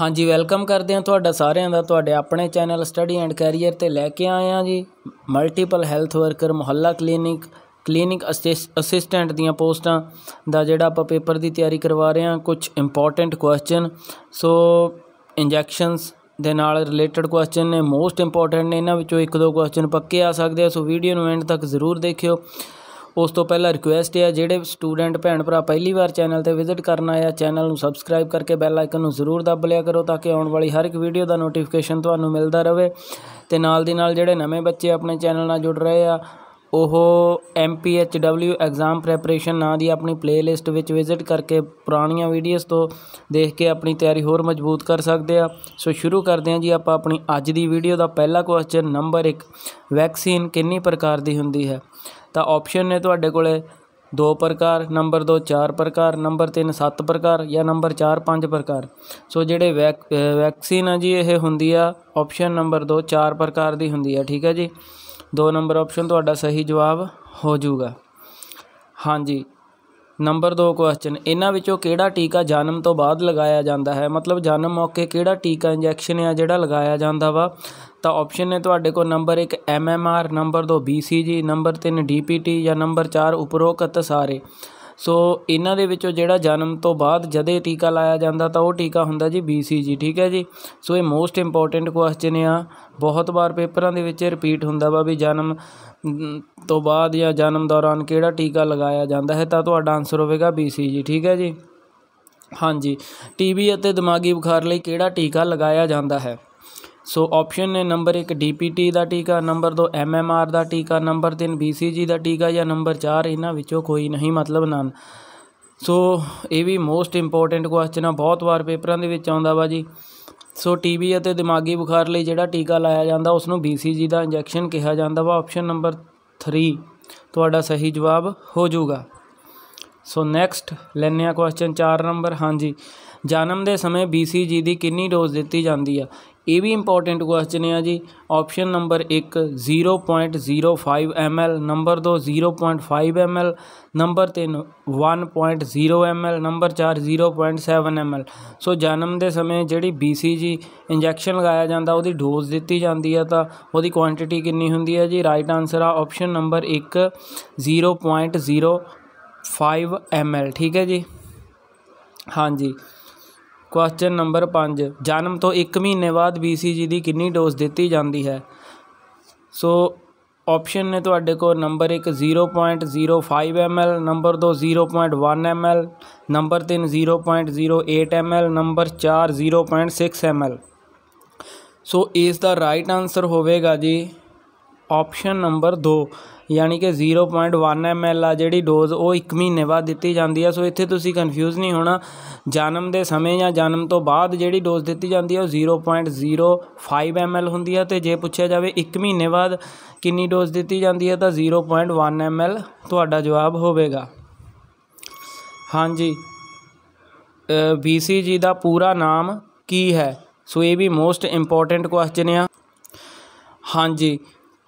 ਹਾਂਜੀ ਵੈਲਕਮ ਕਰਦੇ ਹਾਂ ਤੁਹਾਡਾ ਸਾਰਿਆਂ ਦਾ, ਤੁਹਾਡੇ ਆਪਣੇ ਚੈਨਲ ਸਟੱਡੀ ਐਂਡ ਕੈਰੀਅਰ ਤੇ ਲੈ ਕੇ ਆਏ ਹਾਂ ਜੀ। Multiple health worker Mohalla clinic clinic assistant ਦੀਆਂ ਪੋਸਟਾਂ ਦਾ ਜਿਹੜਾ ਆਪਾਂ ਪੇਪਰ ਦੀ ਤਿਆਰੀ ਕਰਵਾ ਰਹੇ ਹਾਂ ਕੁਝ ਇੰਪੋਰਟੈਂਟ ਕੁਐਸਚਨ ਸੋ ਇੰਜੈਕਸ਼ਨਸ ਦੇ ਨਾਲ ਰਿਲੇਟਡ ਕੁਐਸਚਨ ਨੇ ਮੋਸਟ ਇੰਪੋਰਟੈਂਟ ਨੇ, ਇਹਨਾਂ ਵਿੱਚੋਂ ਇੱਕ ਦੋ ਕੁਐਸਚਨ ਪੱਕੇ ਆ ਸਕਦੇ ਆ ਸੋ ਵੀਡੀਓ ਨੂੰ ਐਂਡ ਤੱਕ ਜ਼ਰੂਰ ਦੇਖਿਓ। ਉਸ ਤੋਂ ਪਹਿਲਾਂ ਰਿਕੁਐਸਟ ਹੈ ਜਿਹੜੇ ਸਟੂਡੈਂਟ ਭੈਣ ਭਰਾ ਪਹਿਲੀ ਵਾਰ ਚੈਨਲ ਤੇ ਵਿਜ਼ਿਟ ਕਰਨ ਆਏ ਆ ਚੈਨਲ ਨੂੰ ਸਬਸਕ੍ਰਾਈਬ ਕਰਕੇ ਬੈਲ ਆਈਕਨ ਨੂੰ ਜ਼ਰੂਰ ਦੱਬ ਲਿਆ ਕਰੋ ਤਾਂ ਕਿ ਆਉਣ ਵਾਲੀ ਹਰ ਇੱਕ ਵੀਡੀਓ ਦਾ ਨੋਟੀਫਿਕੇਸ਼ਨ ਤੁਹਾਨੂੰ ਮਿਲਦਾ ਰਹੇ। ਤੇ ਨਾਲ ਦੀ ਨਾਲ ਜਿਹੜੇ ਨਵੇਂ ਬੱਚੇ ਆਪਣੇ ਚੈਨਲ ਨਾਲ ਜੁੜ ਰਹੇ ਆ, ਉਹ MPHW ਐਗਜ਼ਾਮ ਪ੍ਰੈਪਰੇਸ਼ਨ ਨਾਂ ਦੀ ਆਪਣੀ ਪਲੇਲਿਸਟ ਵਿੱਚ ਵਿਜ਼ਿਟ ਕਰਕੇ ਪੁਰਾਣੀਆਂ ਵੀਡੀਓਜ਼ ਤੋਂ ਦੇਖ ਕੇ ਆਪਣੀ ਤਿਆਰੀ ਹੋਰ ਮਜ਼ਬੂਤ ਕਰ ਸਕਦੇ ਆ। ਸੋ ਸ਼ੁਰੂ ਕਰਦੇ ਹਾਂ ਜੀ ਆਪਾਂ ਆਪਣੀ ਅੱਜ ਦੀ ਵੀਡੀਓ ਦਾ ਪਹਿਲਾ ਕੁਐਸਚਨ ਨੰਬਰ 1 ਵੈਕਸੀਨ ਕਿੰਨੀ ਪ੍ਰਕਾਰ ਦੀ ਹੁੰਦੀ ਹੈ? ਤਾਂ ਆਪਸ਼ਨ ਨੇ ਤੁਹਾਡੇ ਕੋਲੇ ਦੋ ਪ੍ਰਕਾਰ ਨੰਬਰ 2 ਚਾਰ ਪ੍ਰਕਾਰ ਨੰਬਰ 3 ਸੱਤ ਪ੍ਰਕਾਰ ਜਾਂ ਨੰਬਰ 4 ਪੰਜ ਪ੍ਰਕਾਰ। ਸੋ ਜਿਹੜੇ ਵੈਕਸੀਨ ਆ ਜੀ, ਇਹ ਹੁੰਦੀ ਆ ਆਪਸ਼ਨ ਨੰਬਰ 2 ਚਾਰ ਪ੍ਰਕਾਰ ਦੀ ਹੁੰਦੀ ਆ, ਠੀਕ ਹੈ ਜੀ? ਦੋ ਨੰਬਰ ਆਪਸ਼ਨ ਤੁਹਾਡਾ ਸਹੀ ਜਵਾਬ ਹੋ ਜਾਊਗਾ। ਹਾਂਜੀ ਨੰਬਰ 2 ਕੁਐਸਚਨ ਇਹਨਾਂ ਵਿੱਚੋਂ ਕਿਹੜਾ ਟੀਕਾ ਜਨਮ ਤੋਂ ਬਾਅਦ ਲਗਾਇਆ ਜਾਂਦਾ ਹੈ? ਮਤਲਬ ਜਨਮ ਮੌਕੇ ਕਿਹੜਾ ਟੀਕਾ ਇੰਜੈਕਸ਼ਨ ਆ ਜਿਹੜਾ ਲਗਾਇਆ ਜਾਂਦਾ ਵਾ? ਤਾਂ ਆਪਸ਼ਨ ਨੇ ਤੁਹਾਡੇ ਕੋਲ number 1 MMR number 2 BCG number 3 DPT ਜਾਂ ਨੰਬਰ 4 ਉਪਰੋਕਤ ਸਾਰੇ। ਸੋ ਇਹਨਾਂ ਦੇ ਵਿੱਚੋਂ ਜਿਹੜਾ ਜਨਮ ਤੋਂ ਬਾਅਦ ਜਦੇ ਟੀਕਾ ਲਾਇਆ ਜਾਂਦਾ ਤਾਂ ਉਹ ਟੀਕਾ ਹੁੰਦਾ ਜੀ ਬੀਸੀਜੀ ਠੀਕ ਹੈ ਜੀ? ਸੋ ਇਹ ਮੋਸਟ ਇੰਪੋਰਟੈਂਟ ਕੁਐਸਚਨ ਆ। ਬਹੁਤ ਵਾਰ ਪੇਪਰਾਂ ਦੇ ਵਿੱਚ ਰਿਪੀਟ ਹੁੰਦਾ ਵਾ ਵੀ ਜਨਮ ਤੋਂ ਬਾਅਦ ਜਾਂ ਜਨਮ ਦੌਰਾਨ ਕਿਹੜਾ ਟੀਕਾ ਲਗਾਇਆ ਜਾਂਦਾ ਹੈ ਤਾਂ ਤੁਹਾਡਾ ਆਨਸਰ ਹੋਵੇਗਾ ਬੀਸੀਜੀ ਠੀਕ ਹੈ ਜੀ? ਹਾਂਜੀ। ਟੀਬੀ ਅਤੇ ਦਿਮਾਗੀ ਬੁਖਾਰ ਲਈ ਕਿਹੜਾ ਟੀਕਾ ਲਗਾਇਆ ਜਾਂਦਾ ਹੈ? ਸੋ ਆਪਸ਼ਨ ਨੇ ਨੰਬਰ 1 ਡੀਪੀਟੀ ਦਾ ਟੀਕਾ, ਨੰਬਰ 2 ਐਮਐਮਆਰ ਦਾ ਟੀਕਾ, ਨੰਬਰ 3 ਬੀਸੀਜੀ ਦਾ ਟੀਕਾ ਜਾਂ ਨੰਬਰ 4 ਇਹਨਾਂ ਵਿੱਚੋਂ ਕੋਈ ਨਹੀਂ, ਮਤਲਬ ਨਨ ਸੋ ਇਹ ਵੀ ਮੋਸਟ ਇੰਪੋਰਟੈਂਟ ਕੁਐਸਚਨ ਆ, ਬਹੁਤ ਵਾਰ ਪੇਪਰਾਂ ਦੇ ਵਿੱਚ ਆਉਂਦਾ ਵਾ ਜੀ। ਸੋ ਟੀਬੀ ਅਤੇ ਦਿਮਾਗੀ ਬੁਖਾਰ ਲਈ ਜਿਹੜਾ ਟੀਕਾ ਲਾਇਆ ਜਾਂਦਾ ਉਸ ਨੂੰ ਬੀਸੀਜੀ ਦਾ ਇੰਜੈਕਸ਼ਨ ਕਿਹਾ ਜਾਂਦਾ ਵਾ। ਆਪਸ਼ਨ ਨੰਬਰ 3 ਤੁਹਾਡਾ ਸਹੀ ਜਵਾਬ ਹੋ ਜਾਊਗਾ। ਸੋ ਨੈਕਸਟ ਲੈਣੇ ਆ ਕੁਐਸਚਨ 4 ਨੰਬਰ, ਹਾਂਜੀ। ਜਨਮ ਦੇ ਸਮੇਂ ਬੀਸੀਜੀ ਦੀ ਕਿੰਨੀ ਡੋਜ਼ ਦਿੱਤੀ ਜਾਂਦੀ ਆ? ਇਹ ਵੀ ਇੰਪੋਰਟੈਂਟ ਕੁਐਸਚਨ ਹੈ ਜੀ। Option number 1 0.05 ml number 2 0.5 ml number 3 1.0 ml number 4 0.7 ml so ਜਨਮ ਦੇ ਸਮੇਂ ਜਿਹੜੀ BCG ਇੰਜੈਕਸ਼ਨ ਲਗਾਇਆ ਜਾਂਦਾ, ਉਹਦੀ ਡੋਜ਼ ਦਿੱਤੀ ਜਾਂਦੀ ਹੈ ਤਾਂ ਉਹਦੀ ਕੁਆਂਟੀਟੀ ਕਿੰਨੀ ਹੁੰਦੀ ਹੈ ਜੀ? ਰਾਈਟ ਆਨਸਰ ਆ ਆਪਸ਼ਨ ਨੰਬਰ 1 0.05 ml ਠੀਕ ਹੈ ਜੀ? ਹਾਂਜੀ। ਕੁਐਸਚਨ ਨੰਬਰ 5 ਜਨਮ ਤੋਂ 1 ਮਹੀਨੇ ਬਾਅਦ BCG ਦੀ ਕਿੰਨੀ ਡੋਜ਼ ਦਿੱਤੀ ਜਾਂਦੀ ਹੈ? ਸੋ ਆਪਸ਼ਨ ਨੇ ਤੁਹਾਡੇ ਕੋਲ number 1 0.05 ml number 2 0.1 ml number 3 0.08 ml number 4 0.6 ml so ਇਸ ਦਾ ਰਾਈਟ ਆਨਸਰ ਹੋਵੇਗਾ ਜੀ ਆਪਸ਼ਨ ਨੰਬਰ 2 ਯਾਨੀ ਕਿ 0.1 ml ਆ ਜਿਹੜੀ ਡੋਜ਼ ਉਹ 1 ਮਹੀਨੇ ਬਾਅਦ ਦਿੱਤੀ ਜਾਂਦੀ ਆ। ਸੋ ਇੱਥੇ ਤੁਸੀਂ ਕਨਫਿਊਜ਼ ਨਹੀਂ ਹੋਣਾ। ਜਨਮ ਦੇ ਸਮੇਂ ਜਾਂ ਜਨਮ ਤੋਂ ਬਾਅਦ ਜਿਹੜੀ ਡੋਜ਼ ਦਿੱਤੀ ਜਾਂਦੀ ਆ, ਉਹ 0.05 ml ਹੁੰਦੀ ਆ। ਤੇ ਜੇ ਪੁੱਛਿਆ ਜਾਵੇ 1 ਮਹੀਨੇ ਬਾਅਦ ਕਿੰਨੀ ਡੋਜ਼ ਦਿੱਤੀ ਜਾਂਦੀ ਹੈ ਤਾਂ 0.1 ml ਤੁਹਾਡਾ ਜਵਾਬ ਹੋਵੇਗਾ। ਹਾਂਜੀ। BCG ਦਾ ਪੂਰਾ ਨਾਮ ਕੀ ਹੈ? ਸੋ ਇਹ ਵੀ ਮੋਸਟ ਇੰਪੋਰਟੈਂਟ ਕੁਐਸਚਨ ਆ। ਹਾਂਜੀ।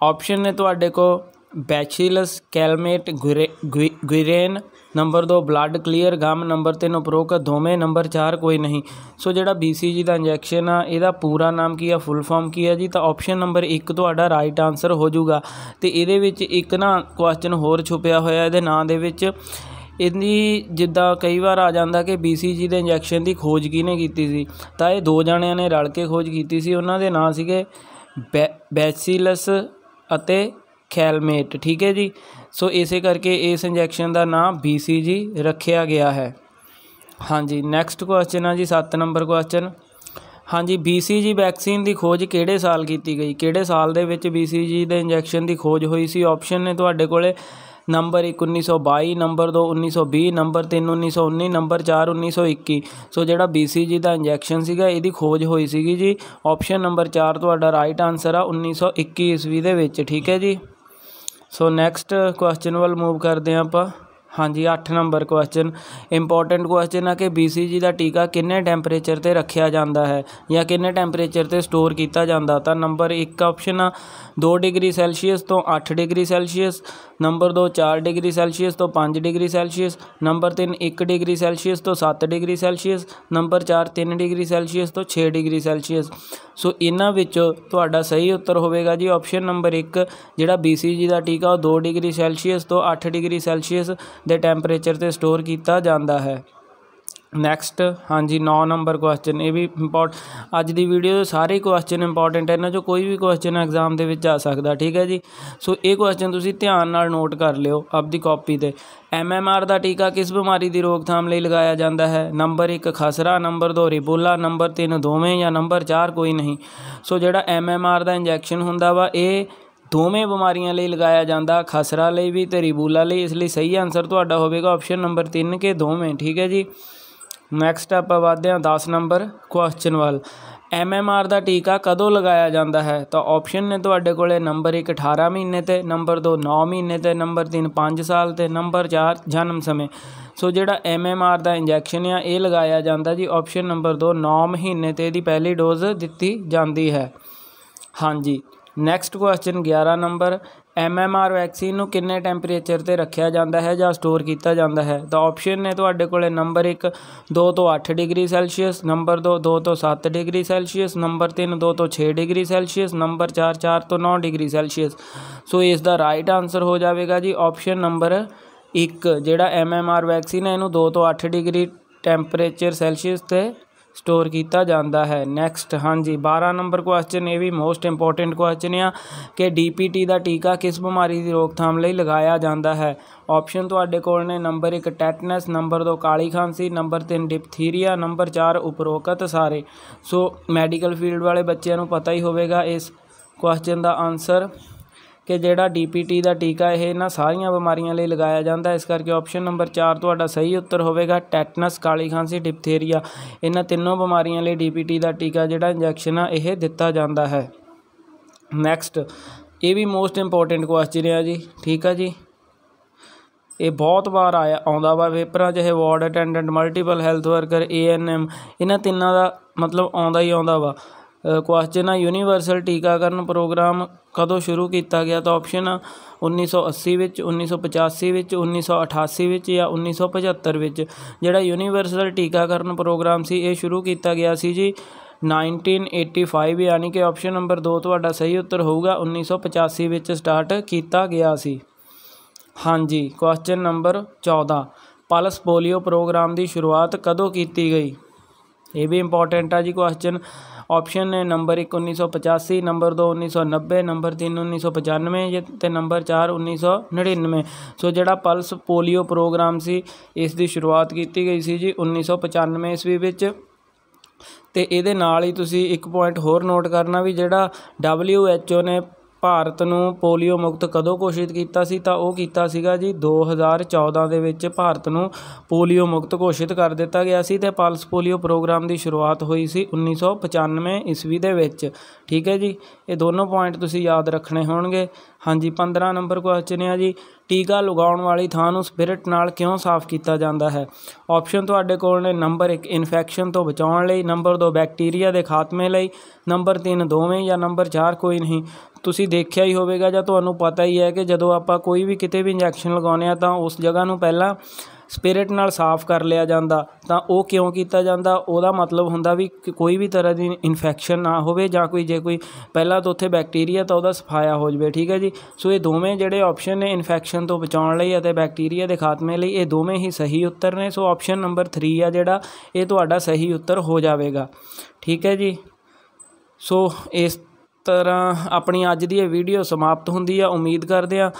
ਆਪਸ਼ਨ ਨੇ ਤੁਹਾਡੇ ਕੋ bacillus Calmette Guerin number 2 blood clear gum number 3 ਉਪਰੋਕਤ ਦੋਵੇਂ ਨੰਬਰ 4 ਕੋਈ ਨਹੀਂ। ਸੋ ਜਿਹੜਾ BCG ਦਾ ਇੰਜੈਕਸ਼ਨ ਆ, ਇਹਦਾ ਪੂਰਾ ਨਾਮ ਕੀ ਆ? ਫੁੱਲ ਫਾਰਮ ਕੀ ਆ ਜੀ? ਤਾਂ ਆਪਸ਼ਨ ਨੰਬਰ 1 ਤੁਹਾਡਾ ਰਾਈਟ ਆਨਸਰ ਹੋ ਜਾਊਗਾ। ਤੇ ਇਹਦੇ ਵਿੱਚ ਇੱਕ ਨਾ ਕੁਐਸਚਨ ਹੋਰ ਛੁਪਿਆ ਹੋਇਆ, ਇਹਦੇ ਨਾਂ ਦੇ ਵਿੱਚ। ਇਹਦੀ ਜਿੱਦਾਂ ਕਈ ਵਾਰ ਆ ਜਾਂਦਾ ਕਿ BCG ਦੇ ਇੰਜੈਕਸ਼ਨ ਦੀ ਖੋਜ ਕਿਹਨੇ ਕੀਤੀ ਸੀ? ਤਾਂ ਇਹ ਦੋ ਜਣਿਆਂ ਨੇ ਰਲ ਕੇ ਖੋਜ ਕੀਤੀ ਸੀ। ਉਹਨਾਂ ਦੇ ਨਾਂ ਸੀਗੇ ਬੈਸੀਲਸ ਅਤੇ ਖੈਲਮੇਟ ਠੀਕ ਹੈ ਜੀ? ਸੋ ਇਸੇ ਕਰਕੇ ਇਸ ਇੰਜੈਕਸ਼ਨ ਦਾ ਨਾਮ BCG ਰੱਖਿਆ ਗਿਆ ਹੈ। ਹਾਂਜੀ ਨੈਕਸਟ ਕੁਐਸਚਨ ਆ ਜੀ 7 ਨੰਬਰ ਕੁਐਸਚਨ ਹਾਂਜੀ BCG ਵੈਕਸੀਨ ਦੀ ਖੋਜ ਕਿਹੜੇ ਸਾਲ ਕੀਤੀ ਗਈ? ਕਿਹੜੇ ਸਾਲ ਦੇ ਵਿੱਚ BCG ਦੇ ਇੰਜੈਕਸ਼ਨ ਦੀ ਖੋਜ ਹੋਈ ਸੀ? ਆਪਸ਼ਨ ਨੇ ਤੁਹਾਡੇ ਕੋਲੇ number 1 1922 number 2 1920 number 3 1919 number 4 1921 so ਜਿਹੜਾ BCG ਦਾ ਇੰਜੈਕਸ਼ਨ ਸੀਗਾ, ਇਹਦੀ ਖੋਜ ਹੋਈ ਸੀਗੀ ਜੀ। ਆਪਸ਼ਨ ਨੰਬਰ 4 ਤੁਹਾਡਾ ਰਾਈਟ ਆਨਸਰ ਆ 1921 ਈਸਵੀ ਦੇ ਵਿੱਚ, ਠੀਕ ਹੈ ਜੀ? ਸੋ ਨੈਕਸਟ ਕੁਐਸਚਨ ਵੱਲ ਮੂਵ ਕਰਦੇ ਹਾਂ ਆਪਾਂ। ਹਾਂਜੀ 8 ਨੰਬਰ ਕੁਐਸਚਨ ਇੰਪੋਰਟੈਂਟ ਕੁਐਸਚਨ ਆ ਕਿ BCG ਦਾ ਟੀਕਾ ਕਿੰਨੇ ਟੈਂਪਰੇਚਰ ਤੇ ਰੱਖਿਆ ਜਾਂਦਾ ਹੈ ਜਾਂ ਕਿੰਨੇ ਟੈਂਪਰੇਚਰ ਤੇ ਸਟੋਰ ਕੀਤਾ ਜਾਂਦਾ? ਤਾਂ ਨੰਬਰ 1 ਆਪਸ਼ਨ ਆ 2 ਡਿਗਰੀ ਸੈਲਸੀਅਸ ਤੋਂ 8 degree Celsius. Number 2 4 degree Celsius ਤੋਂ 5 degree Celsius, number 3 1 degree Celsius ਤੋਂ 7 degree Celsius, number 4 3 degree Celsius ਤੋਂ 6 ਡਿਗਰੀ ਸੈਲਸੀਅਸ। ਸੋ ਇਹਨਾਂ ਵਿੱਚੋਂ ਤੁਹਾਡਾ ਸਹੀ ਉੱਤਰ ਹੋਵੇਗਾ ਜੀ ਆਪਸ਼ਨ ਨੰਬਰ 1 ਜਿਹੜਾ BCG ਦਾ ਟੀਕਾ, ਉਹ 2 ਡਿਗਰੀ ਸੈਲਸੀਅਸ ਤੋਂ 8 ਡਿਗਰੀ ਸੈਲਸੀਅਸ ਦੇ ਟੈਂਪਰੇਚਰ ਤੇ ਸਟੋਰ ਕੀਤਾ ਜਾਂਦਾ ਹੈ। ਨੈਕਸਟ ਹਾਂਜੀ 9 ਨੰਬਰ ਕੁਐਸਚਨ ਇਹ ਵੀ ਇੰਪੋਰਟ ਅੱਜ ਦੀ ਵੀਡੀਓ ਦੇ ਸਾਰੇ ਕੁਐਸਚਨ ਇੰਪੋਰਟੈਂਟ ਹੈ, ਇਹਨਾਂ ਚੋਂ ਕੋਈ ਵੀ ਕੁਐਸਚਨ ਐਗਜ਼ਾਮ ਦੇ ਵਿੱਚ ਆ ਸਕਦਾ, ਠੀਕ ਹੈ ਜੀ? ਸੋ ਇਹ ਕੁਐਸਚਨ ਤੁਸੀਂ ਧਿਆਨ ਨਾਲ ਨੋਟ ਕਰ ਲਿਓ ਆਪਦੀ ਕਾਪੀ ਤੇ। ਐਮਐਮਆਰ ਦਾ ਟੀਕਾ ਕਿਸ ਬਿਮਾਰੀ ਦੀ ਰੋਕਥਾਮ ਲਈ ਲਗਾਇਆ ਜਾਂਦਾ ਹੈ? ਨੰਬਰ 1 ਖਸਰਾ ਨੰਬਰ 2 ਰਿਬੋਲਾ ਨੰਬਰ 3 ਦੋਵੇਂ ਜਾਂ ਨੰਬਰ 4 ਕੋਈ ਨਹੀਂ। ਸੋ ਜਿਹੜਾ ਐਮਐਮਆਰ ਦਾ ਇੰਜੈਕਸ਼ਨ ਹੁੰਦਾ ਵਾ, ਇਹ ਦੋਵੇਂ ਬਿਮਾਰੀਆਂ ਲਈ ਲਗਾਇਆ ਜਾਂਦਾ, ਖਸਰਾ ਲਈ ਵੀ ਤੇ ਰਿਬੋਲਾ ਲਈ। ਇਸ ਲਈ ਸਹੀ ਆਨਸਰ ਤੁਹਾਡਾ ਹੋਵੇਗਾ ਆਪਸ਼ਨ ਨੰਬਰ 3 ਕੇ ਦੋਵੇਂ, ਠੀਕ ਹੈ ਜੀ? ਨੈਕਸਟ ਆਪਾਂ ਵਧਦੇ ਹਾਂ 10 ਨੰਬਰ ਕੁਐਸਚਨ ਵੱਲ। ਐਮਐਮਆਰ ਦਾ ਟੀਕਾ ਕਦੋਂ ਲਗਾਇਆ ਜਾਂਦਾ ਹੈ? ਤਾਂ ਆਪਸ਼ਨ ਨੇ ਤੁਹਾਡੇ ਕੋਲੇ ਨੰਬਰ 1 18 ਮਹੀਨੇ ਤੇ ਨੰਬਰ 2 9 ਮਹੀਨੇ ਤੇ ਨੰਬਰ 3 5 ਸਾਲ ਤੇ ਨੰਬਰ 4 ਜਨਮ ਸਮੇਂ। ਸੋ ਜਿਹੜਾ ਐਮਐਮਆਰ ਦਾ ਇੰਜੈਕਸ਼ਨ ਆ, ਇਹ ਲਗਾਇਆ ਜਾਂਦਾ ਜੀ। ਆਪਸ਼ਨ ਨੰਬਰ 2 9 ਮਹੀਨੇ ਤੇ ਇਹਦੀ ਪਹਿਲੀ ਡੋਜ਼ ਦਿੱਤੀ ਜਾਂਦੀ ਹੈ। ਹਾਂਜੀ। Next question 11 number MMR vaccine ਨੂੰ ਕਿੰਨੇ ਟੈਂਪਰੇਚਰ ਤੇ ਰੱਖਿਆ ਜਾਂਦਾ ਹੈ ਜਾਂ ਸਟੋਰ ਕੀਤਾ ਜਾਂਦਾ ਹੈ? ਤਾਂ ਆਪਸ਼ਨ ਨੇ ਤੁਹਾਡੇ ਕੋਲੇ ਨੰਬਰ 1 2 ਤੋਂ 8 ਡਿਗਰੀ ਸੈਲਸੀਅਸ ਨੰਬਰ 2 2 ਤੋਂ 7 ਡਿਗਰੀ ਸੈਲਸੀਅਸ ਨੰਬਰ 3 2 ਤੋਂ 6 ਡਿਗਰੀ ਸੈਲਸੀਅਸ ਨੰਬਰ 4 4 ਤੋਂ 9 ਡਿਗਰੀ ਸੈਲਸੀਅਸ। ਸੋ ਇਸ ਦਾ ਰਾਈਟ ਆਨਸਰ ਹੋ ਜਾਵੇਗਾ ਜੀ ਆਪਸ਼ਨ ਨੰਬਰ 1 ਜਿਹੜਾ ਐਮਐਮਆਰ ਵੈਕਸੀਨ ਹੈ ਇਹਨੂੰ 2 ਤੋਂ 8 ਡਿਗਰੀ ਟੈਂਪਰੇਚਰ ਸੈਲਸੀਅਸ ਤੇ ਸਟੋਰ ਕੀਤਾ ਜਾਂਦਾ ਹੈ। ਨੈਕਸਟ, ਹਾਂਜੀ 12 ਨੰਬਰ ਕੁਐਸਚਨ ਇਹ ਵੀ ਮੋਸਟ ਇੰਪੋਰਟੈਂਟ ਕੁਐਸਚਨ ਆ ਕਿ ਡੀਪੀਟੀ ਦਾ ਟੀਕਾ ਕਿਸ ਬਿਮਾਰੀ ਦੀ ਰੋਕਥਾਮ ਲਈ ਲਗਾਇਆ ਜਾਂਦਾ ਹੈ। ਆਪਸ਼ਨ ਤੁਹਾਡੇ ਕੋਲ ਨੇ, ਨੰਬਰ 1 ਟੈਟਨਸ ਨੰਬਰ 2 ਕਾਲੀ ਖਾਂਸੀ, ਨੰਬਰ 3 ਡਿਪਥੀਰੀਆ ਨੰਬਰ 4 ਉਪਰੋਕਤ ਸਾਰੇ। ਸੋ ਮੈਡੀਕਲ ਫੀਲਡ ਵਾਲੇ ਬੱਚਿਆਂ ਨੂੰ ਪਤਾ ਹੀ ਹੋਵੇਗਾ ਇਸ ਕੁਐਸਚਨ ਦਾ ਆਨਸਰ ਕਿ ਜਿਹੜਾ ਡੀਪੀਟੀ ਦਾ ਟੀਕਾ ਇਹ ਇਹਨਾਂ ਸਾਰੀਆਂ ਬਿਮਾਰੀਆਂ ਲਈ ਲਗਾਇਆ ਜਾਂਦਾ ਇਸ ਕਰਕੇ ਆਪਸ਼ਨ ਨੰਬਰ 4 ਤੁਹਾਡਾ ਸਹੀ ਉੱਤਰ ਹੋਵੇਗਾ। ਟੈਟਨਸ, ਕਾਲੀ ਖਾਂਸੀ, ਡਿਪਥੀਰੀਆ। ਇਹਨਾਂ ਤਿੰਨੋਂ ਬਿਮਾਰੀਆਂ ਲਈ ਡੀਪੀਟੀ ਦਾ ਟੀਕਾ ਜਿਹੜਾ ਇੰਜੈਕਸ਼ਨ ਆ, ਇਹ ਦਿੱਤਾ ਜਾਂਦਾ ਹੈ। ਨੈਕਸਟ ਇਹ ਵੀ ਮੋਸਟ ਇੰਪੋਰਟੈਂਟ ਕੁਐਸਚਨ ਆ ਜੀ। ਠੀਕ ਆ ਜੀ? ਇਹ ਬਹੁਤ ਵਾਰ ਆਇਆ, ਆਉਂਦਾ ਵਾ ਪੇਪਰਾਂ 'ਚ, ਇਹ ward attendant multiple health worker ANM ਇਹਨਾਂ ਤਿੰਨਾਂ ਦਾ ਮਤਲਬ ਆਉਂਦਾ ਹੀ ਆਉਂਦਾ ਵਾ। ਕੁਐਸਚਨ ਆ ਯੂਨੀਵਰਸਲ ਟੀਕਾਕਰਨ ਪ੍ਰੋਗਰਾਮ ਕਦੋਂ ਸ਼ੁਰੂ ਕੀਤਾ ਗਿਆ ਤਾਂ ਆਪਸ਼ਨ 1980 ਵਿੱਚ 1985 ਵਿੱਚ 1988 ਵਿੱਚ ਜਾਂ 1975 ਵਿੱਚ। ਜਿਹੜਾ ਯੂਨੀਵਰਸਲ ਟੀਕਾਕਰਨ ਪ੍ਰੋਗਰਾਮ ਸੀ, ਇਹ ਸ਼ੁਰੂ ਕੀਤਾ ਗਿਆ ਸੀ ਜੀ 1985 ਯਾਨੀ ਕਿ ਆਪਸ਼ਨ ਨੰਬਰ 2 ਤੁਹਾਡਾ ਸਹੀ ਉੱਤਰ ਹੋਊਗਾ 1985 ਵਿੱਚ ਸਟਾਰਟ ਕੀਤਾ ਗਿਆ ਸੀ। ਹਾਂਜੀ question number 14 pulse polio program ਦੀ ਸ਼ੁਰੂਆਤ ਕਦੋਂ ਕੀਤੀ ਗਈ? ਇਹ ਵੀ ਇੰਪੋਰਟੈਂਟ ਆ ਜੀ ਕੁਐਸਚਨ ਆਪਸ਼ਨ ਨੇ ਨੰਬਰ 1 1985 ਨੰਬਰ 2 1990 ਨੰਬਰ 3 1995 ਤੇ ਨੰਬਰ 4 1999 ਸੋ ਜਿਹੜਾ ਪਲਸ ਪੋਲੀਓ ਪ੍ਰੋਗਰਾਮ ਸੀ, ਇਸ ਦੀ ਸ਼ੁਰੂਆਤ ਕੀਤੀ ਗਈ ਸੀ ਜੀ 1995 ਈਸਵੀ ਵਿੱਚ। ਤੇ ਇਹਦੇ ਨਾਲ ਹੀ ਤੁਸੀਂ ਇੱਕ ਪੁਆਇੰਟ ਹੋਰ ਨੋਟ ਕਰਨਾ ਵੀ ਜਿਹੜਾ WHO ਨੇ ਭਾਰਤ ਨੂੰ ਪੋਲੀਓ ਮੁਕਤ ਕਦੋਂ ਘੋਸ਼ਿਤ ਕੀਤਾ ਸੀ? ਤਾਂ ਉਹ ਕੀਤਾ ਸੀਗਾ ਜੀ 2014 ਦੇ ਵਿੱਚ ਭਾਰਤ ਨੂੰ ਪੋਲੀਓ ਮੁਕਤ ਘੋਸ਼ਿਤ ਕਰ ਦਿੱਤਾ ਗਿਆ ਸੀ ਤੇ ਪਲਸ ਪੋਲੀਓ ਪ੍ਰੋਗਰਾਮ ਦੀ ਸ਼ੁਰੂਆਤ ਹੋਈ ਸੀ 1995 ਈਸਵੀ ਦੇ ਵਿੱਚ। ਠੀਕ ਹੈ ਜੀ, ਇਹ ਦੋਨੋਂ ਪੁਆਇੰਟ ਤੁਸੀਂ ਯਾਦ ਰੱਖਣੇ ਹੋਣਗੇ। ਹਾਂਜੀ 15 ਨੰਬਰ ਕੁਐਸਚਨ ਹੈ ਜੀ, ਟੀਕਾ ਲਗਾਉਣ ਵਾਲੀ ਥਾਂ ਨੂੰ ਸਪਿਰਟ ਨਾਲ ਕਿਉਂ ਸਾਫ਼ ਕੀਤਾ ਜਾਂਦਾ ਹੈ? ਆਪਸ਼ਨ ਤੁਹਾਡੇ ਕੋਲ ਨੇ, ਨੰਬਰ 1 ਇਨਫੈਕਸ਼ਨ ਤੋਂ ਬਚਾਉਣ ਲਈ, ਨੰਬਰ 2 ਬੈਕਟੀਰੀਆ ਦੇ ਖਾਤਮੇ ਲਈ, ਨੰਬਰ 3 ਦੋਵੇਂ ਜਾਂ ਨੰਬਰ 4 ਕੋਈ ਨਹੀਂ। ਤੁਸੀਂ ਦੇਖਿਆ ਹੀ ਹੋਵੇਗਾ ਜਾਂ ਤੁਹਾਨੂੰ ਪਤਾ ਹੀ ਹੈ ਕਿ ਜਦੋਂ ਆਪਾਂ ਕੋਈ ਵੀ ਕਿਤੇ ਵੀ ਇੰਜੈਕਸ਼ਨ ਲਗਾਉਂਦੇ ਆ ਤਾਂ ਉਸ ਜਗ੍ਹਾ ਨੂੰ ਪਹਿਲਾਂ ਸਪਿਰਿਟ ਨਾਲ ਸਾਫ਼ ਕਰ ਲਿਆ ਜਾਂਦਾ ਤਾਂ ਉਹ ਕਿਉਂ ਕੀਤਾ ਜਾਂਦਾ? ਉਹਦਾ ਮਤਲਬ ਹੁੰਦਾ ਵੀ ਕੋਈ ਵੀ ਤਰ੍ਹਾਂ ਦੀ ਇਨਫੈਕਸ਼ਨ ਨਾ ਹੋਵੇ ਜਾਂ ਕੋਈ ਜੇ ਕੋਈ ਪਹਿਲਾਂ ਤਾਂ ਉੱਥੇ ਬੈਕਟੀਰੀਆ ਤਾਂ ਉਹਦਾ ਸਫਾਇਆ ਹੋ ਜਵੇ, ਠੀਕ ਹੈ ਜੀ? ਸੋ ਇਹ ਦੋਵੇਂ ਜਿਹੜੇ ਆਪਸ਼ਨ ਨੇ ਇਨਫੈਕਸ਼ਨ ਤੋਂ ਬਚਾਉਣ ਲਈ ਅਤੇ ਬੈਕਟੀਰੀਆ ਦੇ ਖਾਤਮੇ ਲਈ ਇਹ ਦੋਵੇਂ ਹੀ ਸਹੀ ਉੱਤਰ ਨੇ। ਸੋ ਆਪਸ਼ਨ ਨੰਬਰ 3 ਆ ਜਿਹੜਾ, ਇਹ ਤੁਹਾਡਾ ਸਹੀ ਉੱਤਰ ਹੋ ਜਾਵੇਗਾ, ਠੀਕ ਹੈ ਜੀ? ਸੋ ਇਸ ਤਰ੍ਹਾਂ ਆਪਣੀ ਅੱਜ ਦੀ ਇਹ ਵੀਡੀਓ ਸਮਾਪਤ ਹੁੰਦੀ ਆ। ਉਮੀਦ ਕਰਦੇ ਆ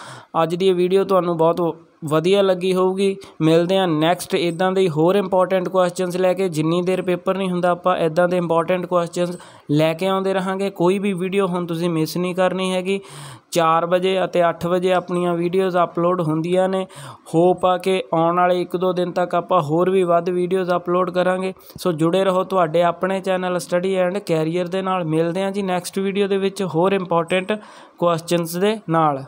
ਅੱਜ ਦੀ ਇਹ ਵੀਡੀਓ ਤੁਹਾਨੂੰ ਬਹੁਤ ਵਧੀਆ ਲੱਗੀ ਹੋਊਗੀ। ਮਿਲਦੇ ਹਾਂ ਨੈਕਸਟ ਇਦਾਂ ਦੇ ਹੋਰ ਇੰਪੋਰਟੈਂਟ ਕੁਐਸਚਨਸ ਲੈ ਕੇ। ਜਿੰਨੀ ਦੇਰ ਪੇਪਰ ਨਹੀਂ ਹੁੰਦਾ ਆਪਾਂ ਇਦਾਂ ਦੇ ਇੰਪੋਰਟੈਂਟ ਕੁਐਸਚਨਸ ਲੈ ਕੇ ਆਉਂਦੇ ਰਹਾਂਗੇ। ਕੋਈ ਵੀ ਵੀਡੀਓ ਹੁਣ ਤੁਸੀਂ ਮਿਸ ਨਹੀਂ ਕਰਨੀ ਹੈਗੀ। 4 ਵਜੇ ਅਤੇ 8 ਵਜੇ ਆਪਣੀਆਂ ਵੀਡੀਓਜ਼ ਅਪਲੋਡ ਹੁੰਦੀਆਂ ਨੇ। ਹੋਪ ਆ ਕਿ ਆਉਣ ਵਾਲੇ 1-2 ਦਿਨ ਤੱਕ ਆਪਾਂ ਹੋਰ ਵੀ ਵੱਧ ਵੀਡੀਓਜ਼ ਅਪਲੋਡ ਕਰਾਂਗੇ। ਸੋ ਜੁੜੇ ਰਹੋ ਤੁਹਾਡੇ ਆਪਣੇ ਚੈਨਲ ਸਟੱਡੀ ਐਂਡ ਕੈਰੀਅਰ ਦੇ ਨਾਲ। ਮਿਲਦੇ ਹਾਂ ਜੀ ਨੈਕਸਟ ਵੀਡੀਓ ਦੇ ਵਿੱਚ ਹੋਰ ਇੰਪੋਰਟੈਂਟ ਕੁਐਸਚਨਸ ਦੇ ਨਾਲ।